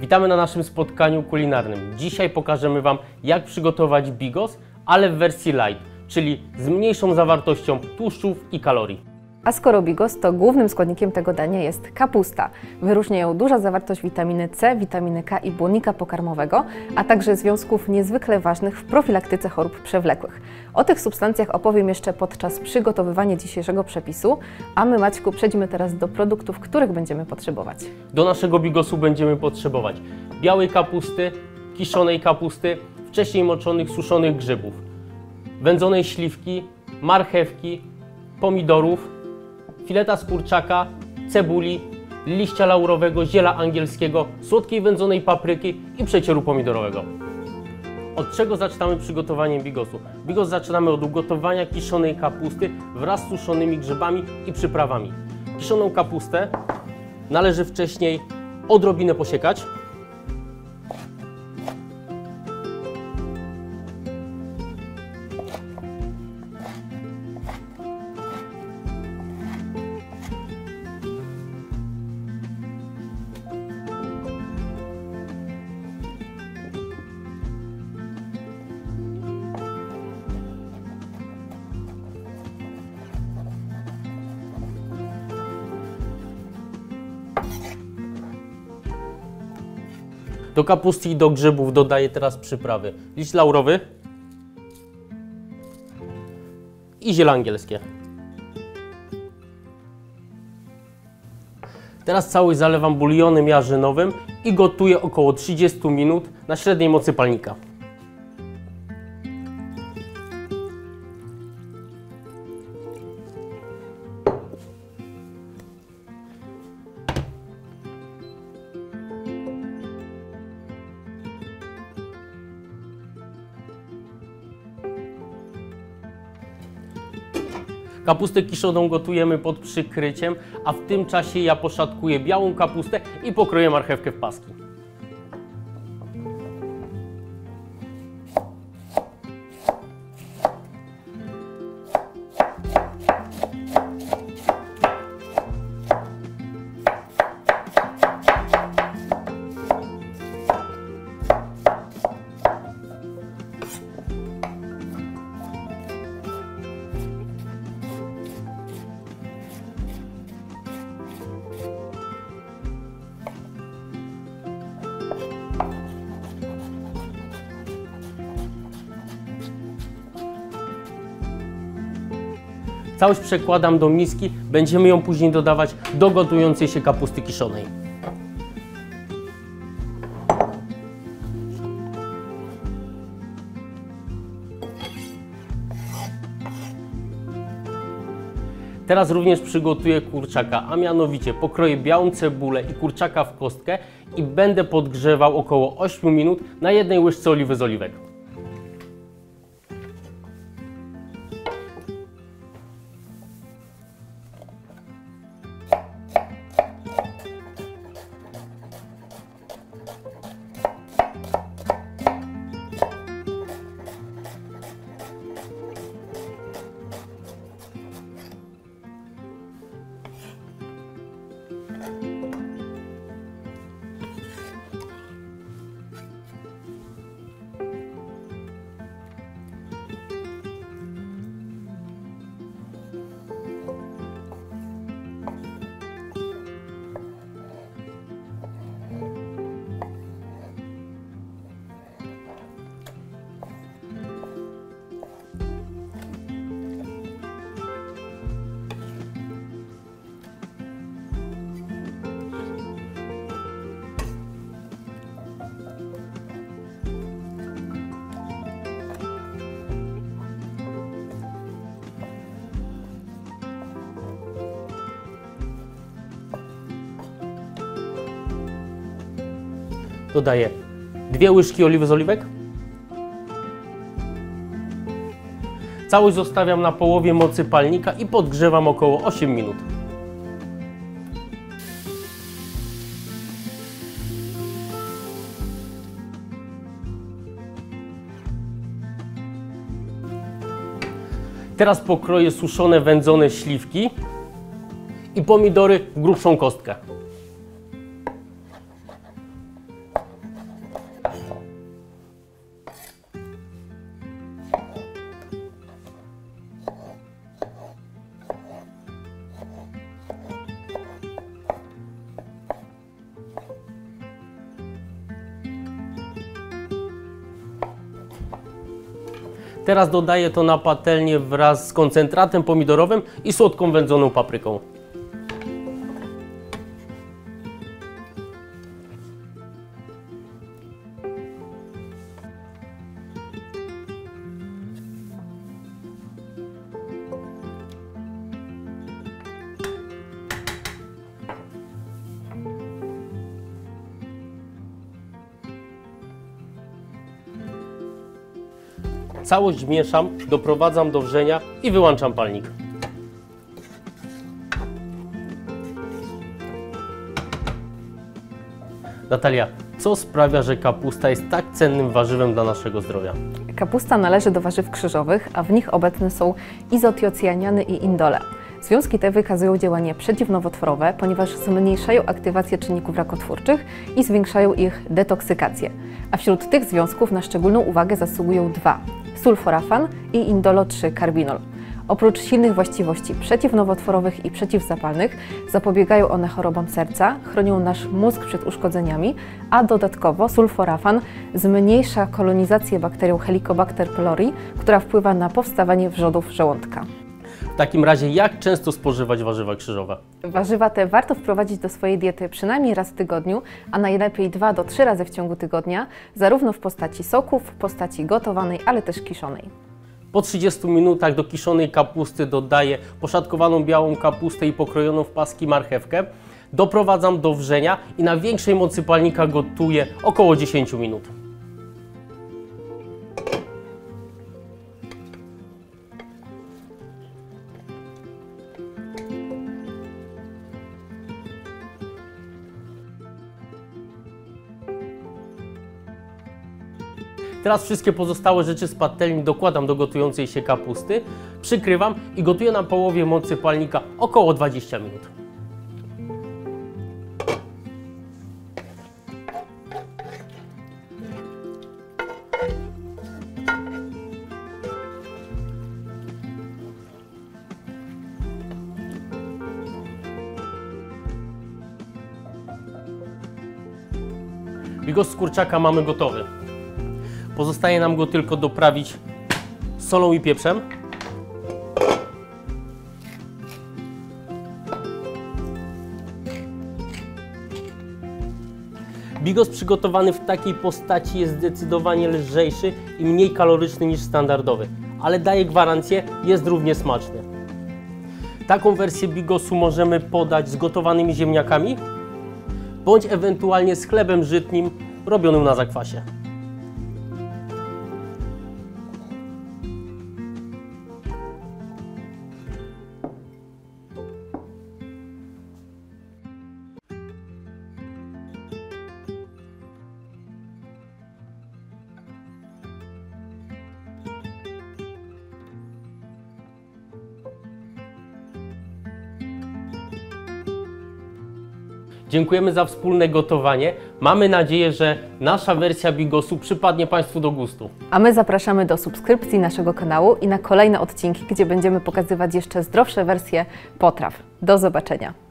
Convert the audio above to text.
Witamy na naszym spotkaniu kulinarnym. Dzisiaj pokażemy Wam, jak przygotować bigos, ale w wersji light, czyli z mniejszą zawartością tłuszczów i kalorii. A skoro bigos, to głównym składnikiem tego dania jest kapusta. Wyróżnia ją duża zawartość witaminy C, witaminy K i błonnika pokarmowego, a także związków niezwykle ważnych w profilaktyce chorób przewlekłych. O tych substancjach opowiem jeszcze podczas przygotowywania dzisiejszego przepisu, a my Maćku przejdźmy teraz do produktów, których będziemy potrzebować. Do naszego bigosu będziemy potrzebować białej kapusty, kiszonej kapusty, wcześniej moczonych suszonych grzybów, wędzonej śliwki, marchewki, pomidorów, fileta z kurczaka, cebuli, liścia laurowego, ziela angielskiego, słodkiej wędzonej papryki i przecieru pomidorowego. Od czego zaczynamy przygotowanie bigosu? Bigos zaczynamy od ugotowania kiszonej kapusty wraz z suszonymi grzybami i przyprawami. Kiszoną kapustę należy wcześniej odrobinę posiekać. Do kapusty i do grzybów dodaję teraz przyprawy. Liść laurowy i ziele angielskie. Teraz całość zalewam bulionem jarzynowym i gotuję około 30 minut na średniej mocy palnika. Kapustę kiszoną gotujemy pod przykryciem, a w tym czasie ja poszatkuję białą kapustę i pokroję marchewkę w paski. Całość przekładam do miski, będziemy ją później dodawać do gotującej się kapusty kiszonej. Teraz również przygotuję kurczaka, a mianowicie pokroję białą cebulę i kurczaka w kostkę i będę podgrzewał około 8 minut na jednej łyżce oliwy z oliwek. Dodaję dwie łyżki oliwy z oliwek. Całość zostawiam na połowie mocy palnika i podgrzewam około 8 minut. Teraz pokroję suszone wędzone śliwki i pomidory w grubszą kostkę. Teraz dodaję to na patelnię wraz z koncentratem pomidorowym i słodką wędzoną papryką. Całość mieszam, doprowadzam do wrzenia i wyłączam palnik. Natalia, co sprawia, że kapusta jest tak cennym warzywem dla naszego zdrowia? Kapusta należy do warzyw krzyżowych, a w nich obecne są izotiocjaniany i indole. Związki te wykazują działanie przeciwnowotworowe, ponieważ zmniejszają aktywację czynników rakotwórczych i zwiększają ich detoksykację. A wśród tych związków na szczególną uwagę zasługują dwa: sulforafan i indolo 3-karbinol. Oprócz silnych właściwości przeciwnowotworowych i przeciwzapalnych, zapobiegają one chorobom serca, chronią nasz mózg przed uszkodzeniami, a dodatkowo sulforafan zmniejsza kolonizację bakterią Helicobacter pylori, która wpływa na powstawanie wrzodów żołądka. W takim razie, jak często spożywać warzywa krzyżowe? Warzywa te warto wprowadzić do swojej diety przynajmniej raz w tygodniu, a najlepiej dwa do trzy razy w ciągu tygodnia, zarówno w postaci soków, w postaci gotowanej, ale też kiszonej. Po 30 minutach do kiszonej kapusty dodaję poszatkowaną białą kapustę i pokrojoną w paski marchewkę. Doprowadzam do wrzenia i na większej mocy palnika gotuję około 10 minut. Teraz wszystkie pozostałe rzeczy z patelni dokładam do gotującej się kapusty, przykrywam i gotuję na połowie mocy palnika około 20 minut. Bigos z kurczaka mamy gotowy. Pozostaje nam go tylko doprawić solą i pieprzem. Bigos przygotowany w takiej postaci jest zdecydowanie lżejszy i mniej kaloryczny niż standardowy, ale daje gwarancję, jest równie smaczny. Taką wersję bigosu możemy podać z gotowanymi ziemniakami bądź ewentualnie z chlebem żytnim robionym na zakwasie. Dziękujemy za wspólne gotowanie. Mamy nadzieję, że nasza wersja bigosu przypadnie Państwu do gustu. A my zapraszamy do subskrypcji naszego kanału i na kolejne odcinki, gdzie będziemy pokazywać jeszcze zdrowsze wersje potraw. Do zobaczenia.